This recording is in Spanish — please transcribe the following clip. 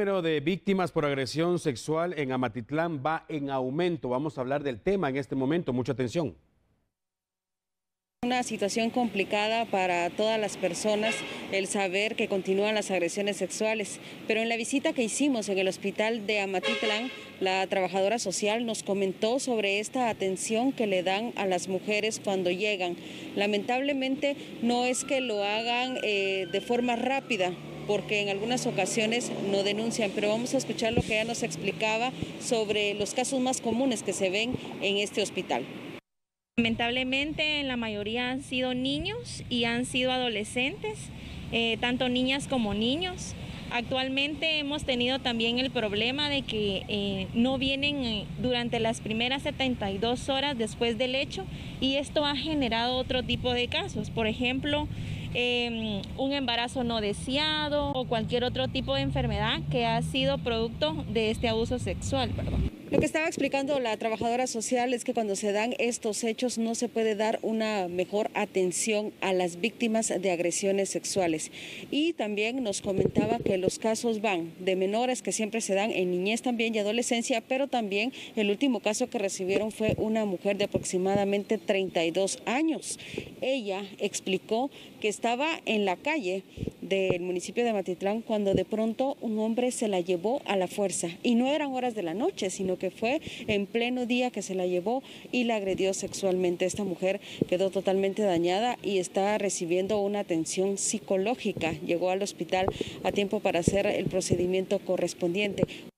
número de víctimas por agresión sexual en Amatitlán va en aumento. Vamos a hablar del tema en este momento. Mucha atención. Una situación complicada para todas las personas el saber que continúan las agresiones sexuales, pero en la visita que hicimos en el hospital de Amatitlán, la trabajadora social nos comentó sobre esta atención que le dan a las mujeres cuando llegan. Lamentablemente no es que lo hagan eh, de forma rápida, porque en algunas ocasiones no denuncian, pero vamos a escuchar lo que ella nos explicaba sobre los casos más comunes que se ven en este hospital. Lamentablemente la mayoría han sido niños y han sido adolescentes, eh, tanto niñas como niños. Actualmente hemos tenido también el problema de que eh, no vienen eh, durante las primeras 72 horas después del hecho y esto ha generado otro tipo de casos. Por ejemplo, em, un embarazo no deseado o cualquier otro tipo de enfermedad que ha sido producto de este abuso sexual. Lo que estaba explicando la trabajadora social es que cuando se dan estos hechos no se puede dar una mejor atención a las víctimas de agresiones sexuales. Y también nos comentaba que los casos van de menores que siempre se dan en niñez también y adolescencia, pero también el último caso que recibieron fue una mujer de aproximadamente 32 años. Ella explicó que estaba en la calle del municipio de Matitlán cuando de pronto un hombre se la llevó a la fuerza. Y no eran horas de la noche, sino que fue en pleno día que se la llevó y la agredió sexualmente. Esta mujer quedó totalmente dañada y está recibiendo una atención psicológica. Llegó al hospital a tiempo para hacer el procedimiento correspondiente.